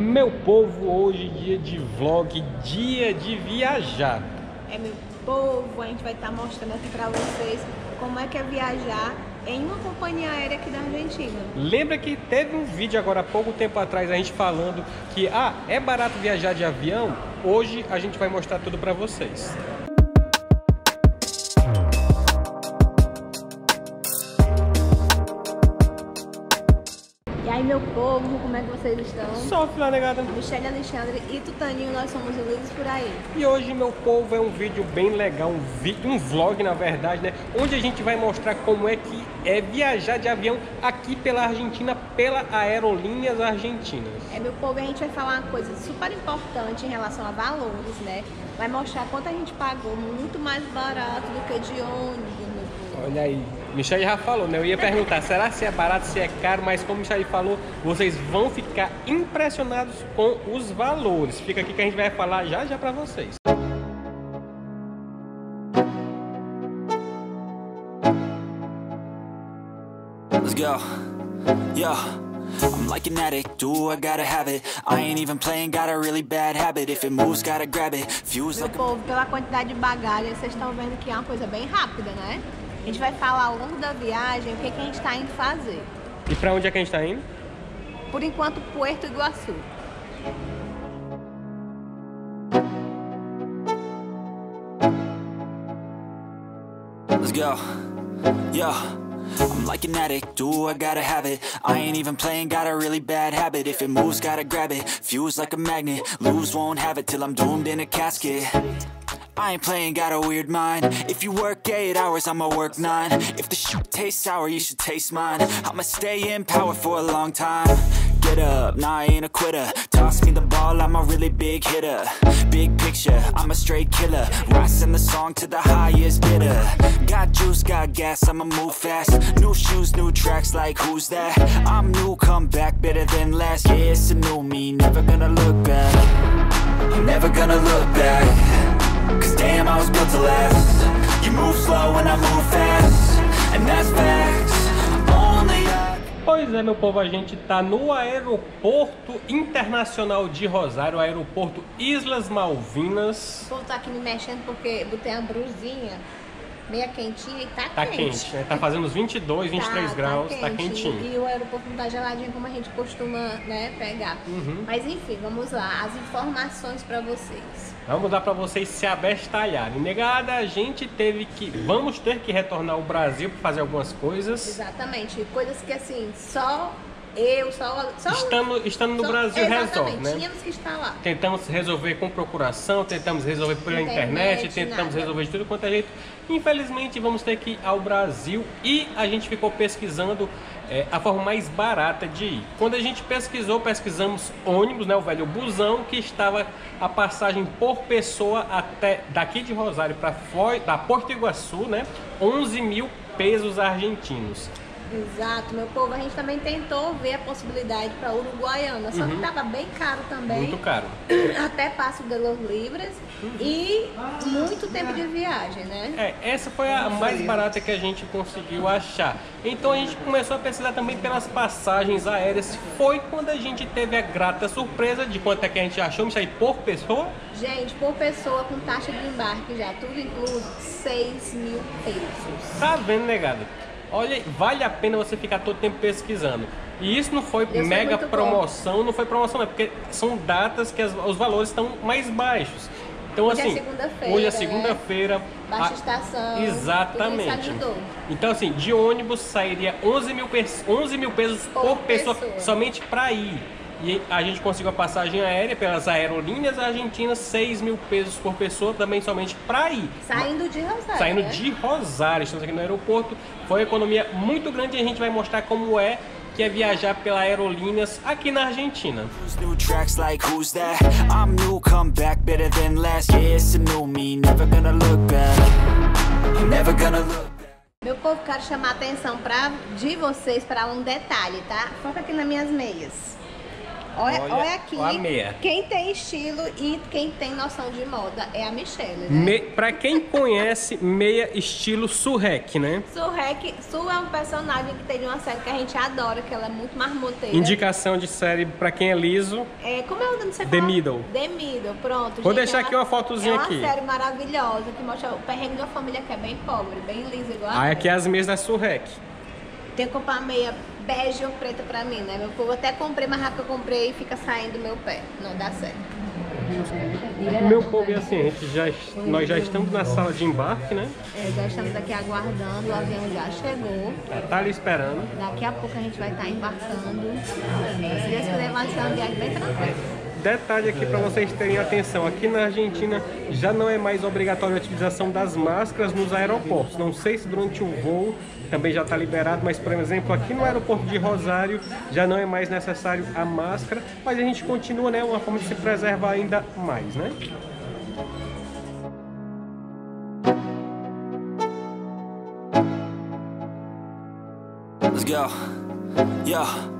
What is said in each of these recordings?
Meu povo, hoje dia de vlog, dia de viajar. É meu povo, a gente vai estar mostrando aqui pra vocês como é que é viajar em uma companhia aérea aqui da Argentina. Lembra que teve um vídeo agora há pouco tempo atrás a gente falando que ah, é barato viajar de avião? Hoje a gente vai mostrar tudo pra vocês. Aí, meu povo, como é que vocês estão? Sofre lá, negada. Michelle Alexandre e Tutaninho, nós somos Luiz por aí. E hoje, meu povo, é um vídeo bem legal, um, vídeo, um vlog, na verdade, né? Onde a gente vai mostrar como é que é viajar de avião aqui pela Argentina, pela Aerolíneas Argentinas. É, meu povo, a gente vai falar uma coisa super importante em relação a valores, né? Vai mostrar quanto a gente pagou, muito mais barato do que de ônibus. Olha aí. Michelle já falou, né? Eu ia perguntar, será se é barato, se é caro, mas como Michelle falou, vocês vão ficar impressionados com os valores. Fica aqui que a gente vai falar já já para vocês. Let's go. Yeah. I'm like an addict, do I gotta have it I ain't even playing, got a really bad habit If it moves, gotta grab it Meu like povo, pela quantidade de bagagem, vocês estão vendo que é uma coisa bem rápida, né? A gente vai falar ao longo da viagem o que, é que a gente está indo fazer. E para onde é que a gente está indo? Por enquanto, Puerto Iguaçu. Let's go. Yeah. I'm like an addict, do I gotta have it I ain't even playing, got a really bad habit If it moves, gotta grab it, fuse like a magnet Lose, won't have it till I'm doomed in a casket I ain't playing, got a weird mind. If you work 8 hours, I'ma work 9 If the shit tastes sour, you should taste mine. I'ma stay in power for a long time. Get up, nah I ain't a quitter. Toss me the ball, I'm a really big hitter. Big picture, I'm a straight killer. Rising the song to the highest bidder. Got juice, got gas, I'ma move fast. New shoes, new tracks, like who's that? I'm new, come back, better than last Yeah, it's a new me, never gonna look back. Never gonna look back Cause damn, I was built to last You move slow and I move fast And that's facts Only I... Pois é, meu povo, a gente tá no aeroporto internacional de Rosário, aeroporto Islas Malvinas. O povo tá aqui me mexendo porque botei uma brusinha meia quentinha e tá, tá quente. quente né? Tá fazendo uns 22, 23 tá, graus, tá, tá quentinho. E o aeroporto não tá geladinho como a gente costuma né, pegar. Uhum. Mas enfim, vamos lá, as informações para vocês. Vamos dar para vocês se abestalharem. Negada, a gente teve que, vamos ter que retornar ao Brasil para fazer algumas coisas. Exatamente, coisas que assim, só eu, só, só estando, estando no só, Brasil resolve, né? Tínhamos que estar lá. Tentamos resolver com procuração, tentamos resolver pela internet, internet tentamos nada. resolver de tudo quanto é jeito. Infelizmente vamos ter que ir ao Brasil e a gente ficou pesquisando é, a forma mais barata de ir. Quando a gente pesquisou, pesquisamos ônibus, né, o velho busão, que estava a passagem por pessoa até daqui de Rosário para Porto Iguaçu, né, 11 mil pesos argentinos. Exato, meu povo. A gente também tentou ver a possibilidade para Uruguaiana, só uhum. que estava bem caro também. Muito caro. Até Passo de los Libres uhum. e muito tempo de viagem, né? É, essa foi a mais barata que a gente conseguiu achar. Então a gente começou a pesquisar também pelas passagens aéreas. Foi quando a gente teve a grata surpresa de quanto é que a gente achou isso aí por pessoa. Gente, por pessoa com taxa de embarque já, tudo incluso, 6 mil pesos. Tá vendo, negada? Olha, vale a pena você ficar todo tempo pesquisando. E isso não foi isso mega promoção, bom. não foi promoção, não, porque são datas que as, os valores estão mais baixos. Então, hoje é assim, é. Hoje é segunda-feira. Né? Baixa estação. Exatamente. Então, assim, de ônibus sairia 11 mil, 11 mil pesos por, por pessoa, pessoa, somente para ir. E a gente conseguiu a passagem aérea pelas aerolíneas argentinas, 6 mil pesos por pessoa, também somente para ir. Saindo de Rosário. Saindo né? de Rosário, estamos aqui no aeroporto. Foi uma economia muito grande e a gente vai mostrar como é que é viajar pela aerolíneas aqui na Argentina. Meu povo, quero chamar a atenção pra, de vocês para um detalhe, tá? Foca aqui nas minhas meias. Olha, Olha, olha aqui. olha. Quem tem estilo e quem tem noção de moda é a Michelle, né? Me... Pra quem conhece, meia estilo surrec, né? Surrec, Su é um personagem que tem uma série que a gente adora, que ela é muito marmoteira. Indicação de série pra quem é liso. É, como é o nome você The fala? Middle. The Middle, pronto. Vou gente, deixar é aqui uma fotozinha é uma aqui. série maravilhosa que mostra o perrengue de uma família que é bem pobre, bem lisa, igual a Ah, aqui é as meias da surrec. Tem que comprar meia bege ou preta pra mim, né? Meu povo até comprei, mas que eu comprei fica saindo do meu pé. Não dá certo. Meu povo é assim, a gente já, nós já estamos na sala de embarque, né? É, já estamos aqui aguardando, o avião já chegou. Já tá ali esperando. Daqui a pouco a gente vai estar embarcando. Se Deus quiser, vai ser uma viagem bem tranquila. Detalhe aqui para vocês terem atenção, aqui na Argentina já não é mais obrigatória a utilização das máscaras nos aeroportos. Não sei se durante o voo também já está liberado, mas por exemplo aqui no aeroporto de Rosário já não é mais necessário a máscara, mas a gente continua, né, uma forma de se preservar ainda mais, né? Let's go. Yo.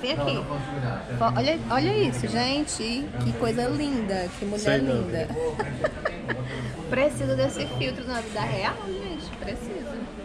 Vem aqui. Olha, olha isso, gente. Que coisa linda. Que mulher Sei linda. preciso desse filtro na vida real, gente. Preciso.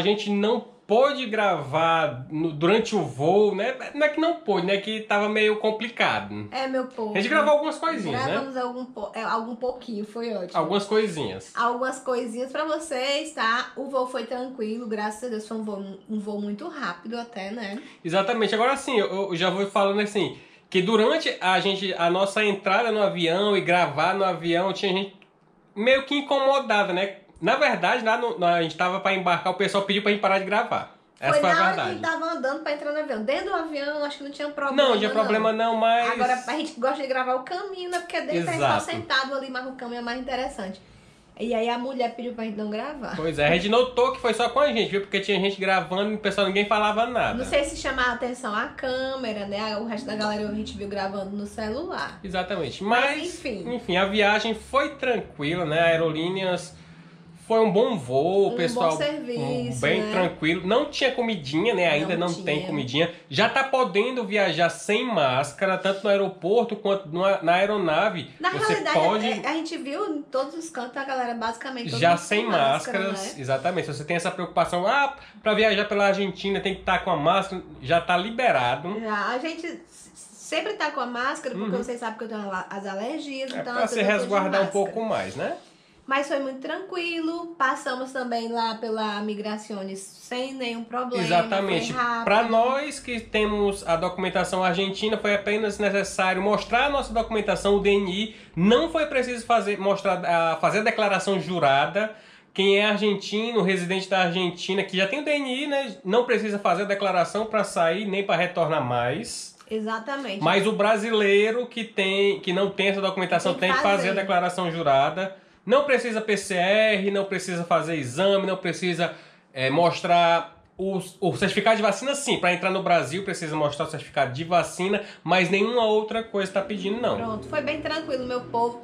A gente não pôde gravar no- durante o voo, né? Não é que não pôde, né? Que tava meio complicado. É, meu povo. A gente gravou algumas coisinhas, né? Gravamos algum, po- é, algum pouquinho, foi ótimo. Algumas coisinhas. Algumas coisinhas pra vocês, tá? O voo foi tranquilo, graças a Deus foi um voo, um voo muito rápido até, né? Exatamente. Agora sim, eu eu já vou falando assim, que durante a gente a nossa entrada no avião e gravar no avião, tinha gente meio que incomodada, né? Na verdade, lá no, na- a gente tava pra embarcar, o pessoal pediu pra gente parar de gravar. Essa foi, foi a na hora que a verdade. gente tava andando pra entrar no avião. Dentro do avião, acho que não tinha problema. Não, não tinha problema não, mas Agora, a gente gosta de gravar o caminho, né? Porque dentro a gente tá Exato. sentado ali, mas o caminho é mais interessante. E aí a mulher pediu pra gente não gravar. Pois é, a gente notou que foi só com a gente, viu? Porque tinha gente gravando e o pessoal ninguém falava nada. Não sei se chamar a atenção a câmera, né? O resto da galera a gente viu gravando no celular. Exatamente. Mas, Mas, enfim. enfim. a viagem foi tranquila, né? Aerolíneas Foi um bom voo, Um pessoal. bom serviço, bem né? tranquilo. Não tinha comidinha, né? Ainda Não não, tem comidinha. Já tá podendo viajar sem máscara, tanto no aeroporto quanto na aeronave. Na Você realidade, pode. é- a gente viu em todos os cantos a galera basicamente Já sem máscara, máscaras, né? exatamente. Se você tem essa preocupação, ah, pra viajar pela Argentina tem que estar com a máscara, já tá liberado. Já, a gente sempre tá com a máscara, porque Uhum. vocês sabem que eu tenho as alergias, É então pra se resguardar um máscara. pouco mais, né? Mas foi muito tranquilo. Passamos também lá pela Migrações sem nenhum problema. Exatamente. Para nós que temos a documentação argentina, foi apenas necessário mostrar a nossa documentação, o DNI. Não foi preciso fazer, mostrar, a- fazer a declaração jurada. Quem é argentino, residente da Argentina, que já tem o DNI, né? Não precisa fazer a declaração para sair nem para retornar mais. Exatamente. Mas o brasileiro que tem, que não tem essa documentação Tem tem que que fazer a fazer. declaração jurada. Não precisa PCR, não precisa fazer exame, não precisa é, mostrar o, o certificado de vacina, sim. Para entrar no Brasil precisa mostrar o certificado de vacina, mas nenhuma outra coisa está pedindo, não. Pronto, foi bem tranquilo, meu povo.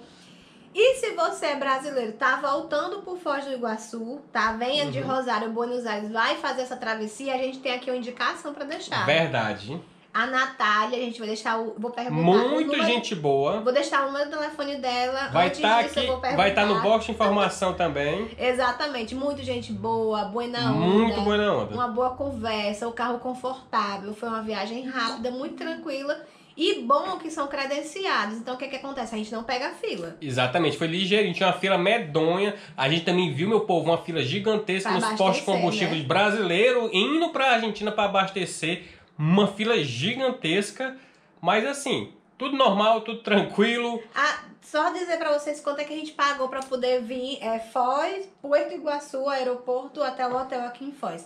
E se você é brasileiro, tá voltando por Foz do Iguaçu, tá? Venha Uhum. de Rosário, Buenos Aires, vai fazer essa travessia, a gente tem aqui uma indicação pra deixar. Verdade. A Natália, a gente vai deixar o. Vou perguntar. Muito número- gente boa. Vou deixar o número do telefone dela. Vai estar eu aqui, vai estar no perguntar. box de informação também. Exatamente, muito gente boa, buena onda. Muito boa onda. Uma boa conversa, o carro confortável. Foi uma viagem rápida, muito tranquila. E bom que são credenciados. Então o que, que acontece? A gente não pega fila. Exatamente, foi ligeirinho, tinha uma fila medonha. A gente também viu, meu povo, uma fila gigantesca Pra nos postos de combustível né? brasileiro indo pra Argentina pra abastecer. Uma fila gigantesca, mas assim, tudo normal, tudo tranquilo. Ah, só dizer pra vocês quanto é que a gente pagou pra poder vir é, Foz, Porto Iguaçu, aeroporto, até o hotel aqui em Foz.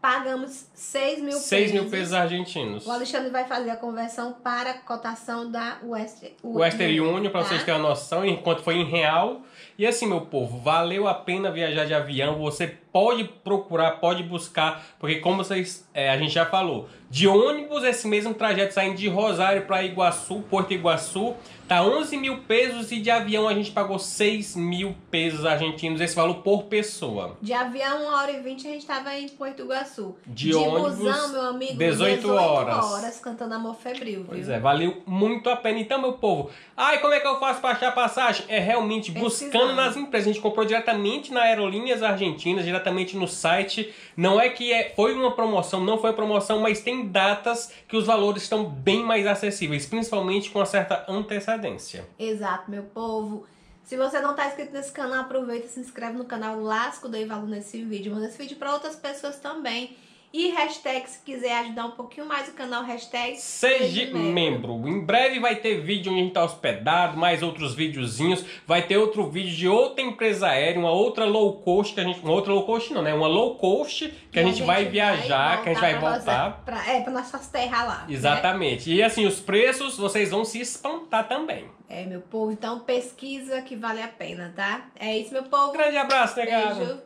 Pagamos 6 mil 6 pesos. mil pesos argentinos. O Alexandre vai fazer a conversão para a cotação da West, Western Union, pra tá? vocês terem uma noção, enquanto foi em real. E assim, meu povo, valeu a pena viajar de avião. Você pode procurar, pode buscar, porque como vocês, é, a gente já falou, de ônibus, esse mesmo trajeto saindo de Rosário para Iguaçu, Porto Iguaçu, tá 11 mil pesos e de avião a gente pagou 6 mil pesos argentinos, esse valor por pessoa. De avião, 1 hora e 20, a gente tava em Porto Iguaçu. De ônibus, busão, meu amigo, 18 horas. horas cantando Amor Febril, Pois viu? é, valeu muito a pena. Então, meu povo, ai, como é que eu faço para achar passagem? É realmente buscando Pesquisando. nas empresas. A gente comprou diretamente na Aerolíneas Argentinas, diretamente no site. Não é que é, foi uma promoção, não foi promoção, mas tem datas que os valores estão bem mais acessíveis, principalmente com uma certa antecedência. Exato, meu povo. Se você não tá inscrito nesse canal, aproveita e se inscreve no canal Lasco Dei Valor nesse vídeo. Manda esse vídeo para outras pessoas também. E hashtag, se quiser ajudar um pouquinho mais o canal, hashtag Seja membro. Em breve vai ter vídeo onde a gente está hospedado, mais outros videozinhos. Vai ter outro vídeo de outra empresa aérea, uma outra low cost que a gente, uma outra low cost não, né? Uma low cost que a gente vai viajar, que a gente vai pra voltar. Rosa- Pra, é, pra nossas terras lá. né? Exatamente. E assim, os preços vocês vão se espantar também. É, meu povo. Então pesquisa que vale a pena, tá? É isso, meu povo. Grande abraço, negado. Beijo.